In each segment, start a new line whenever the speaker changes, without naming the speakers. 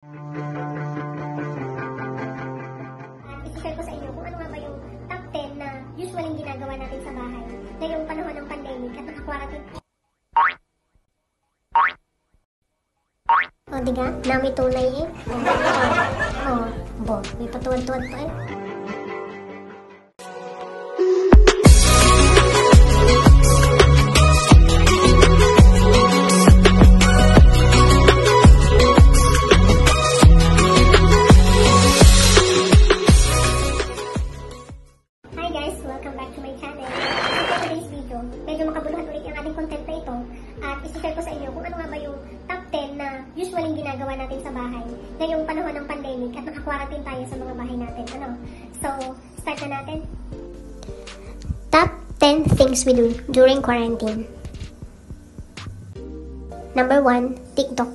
I-share ko sa inyo kung ano nga ba yung top 10 na usually ginagawa natin sa bahay ngayong panahon ng pandemic at naka-quarantine. O, oh, diga? Na may tunay eh. O, oh, bo, may patuwad-tuwad pa eh. Medyo makabuluhan ulit yung ating content na ito at isi-share ko sa inyo kung ano nga ba yung top 10 na usually ginagawa natin sa bahay ngayong panahon ng pandemic at naka-quarantine tayo sa mga bahay natin. Ano? So, start na natin. Top 10 things we do during quarantine. Number 1, TikTok.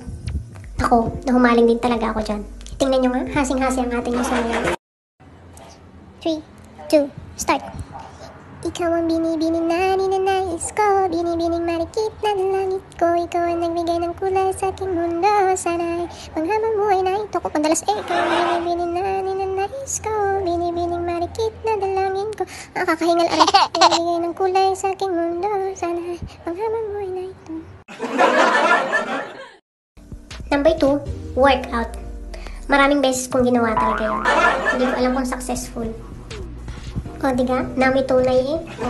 Ako, nahumaling din talaga ako dyan. Tingnan nyo nga, hasing-hasi ang ating uso ngayon. 3, 2, start. Ikaw ang binibining na ninanais ko. Binibining marikit na langit ko. Ikaw ang nagbigay ng kulay sa aking mundo. Sana'y panghabang buhay na ito ko. Pandalas eh, ikaw ang binibining na ninanais ko. Binibining marikit na dalangin ko. Nakakahingal aray Nagbigay ng kulay sa aking mundo. Sana'y panghabang buhay na ito. Number 2, workout. Maraming beses kong ginawa talaga yun. Hindi ko alam kung successful. O, di ka? Nami tunay eh. O,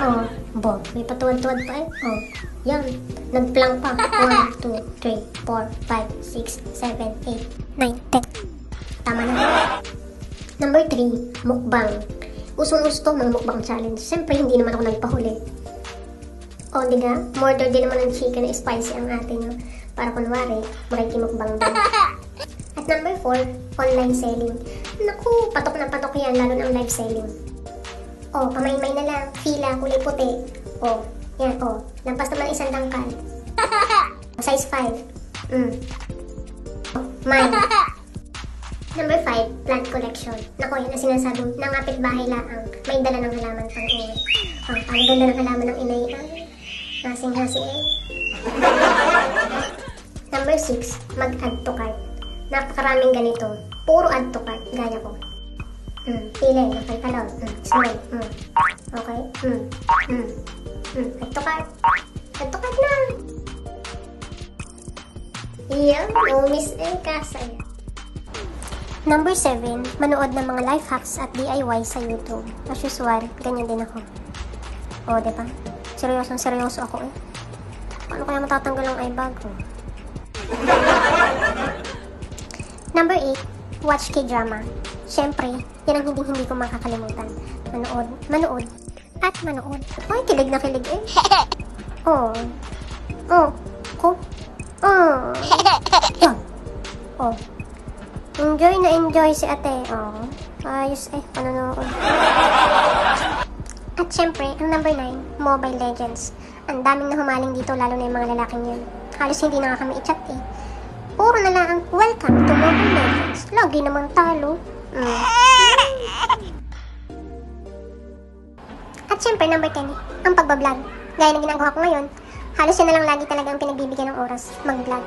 o, bo, may patuwad-tuwad pa eh. O, yan. Nagplank pa. 1, 2, 3, 4, 5, 6, 7, 8, 9, 10. Tama na. Number 3, mukbang. Usong-uso mga mukbang challenge. Siyempre, hindi naman ako nagpahuli. O, di ka? Murder din naman ng chicken na spicy ang ating, no? Para kunwari, makikimukbang din. At number 4, online selling. Naku, patok na patok yan, lalo ng live selling. O, kamay-may na lang, fila, kulay puti. O, yan, o. Lampas naman isang dangkal. Size 5. Mm. O, mine. Number 5, plant collection. Naku, yan ang sinasabi nangapit bahay laang. May dala ng halaman pang uwi. O, ang ganda ng halaman ng inay. Ah, Hasing-hasi eh. Number 6, mag-add to cart. Napakaraming ganito. Puro add to cart, gaya ko. Hmm, pili, talon. Hmm, small. Hmm. Okay? Hmm. Hmm. Hmm, add to cart. Add to cart na. Yeah, no miss eh, kasay. Number 7, manood ng mga life hacks at DIY sa YouTube. As usual, ganyan din ako. O, oh, diba? Seryosong seryoso ako eh. Paano kaya matatanggal ang eye bag ko? Number 8, watch K-drama. Siyempre, yan ang hindi hindi ko makakalimutan. Manood, manood, at manood. Ay, kilig na kilig eh. Oh. Oh. Ko. Oh. Yan. Oh. Enjoy na enjoy si ate. Oh. Ayos eh, panonood. At syempre, ang number 9, Mobile Legends. Ang daming na humaling dito, lalo na yung mga lalaking yun. Halos hindi na nga kami i-chat eh. Puro na lang ang welcome to Mobile Legends. Lagi namang talo. Mm. At syempre, number 10, ang pagbablog. Gaya ng ginagawa ko ngayon, halos yun na lang lagi talaga ang pinagbibigyan ng oras, mag-vlog.